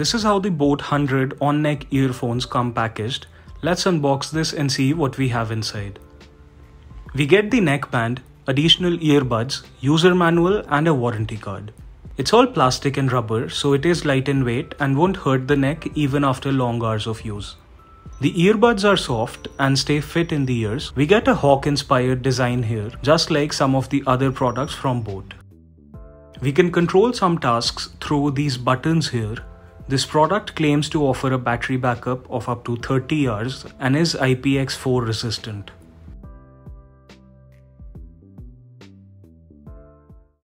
This is how the Boat 100 on-neck earphones come packaged. Let's unbox this and see what we have inside. We get the neckband, additional earbuds, user manual and a warranty card. It's all plastic and rubber so it is light in weight and won't hurt the neck even after long hours of use. The earbuds are soft and stay fit in the ears. We get a hawk inspired design here just like some of the other products from Boat. We can control some tasks through these buttons here. This product claims to offer a battery backup of up to 30 hours and is IPX4 resistant.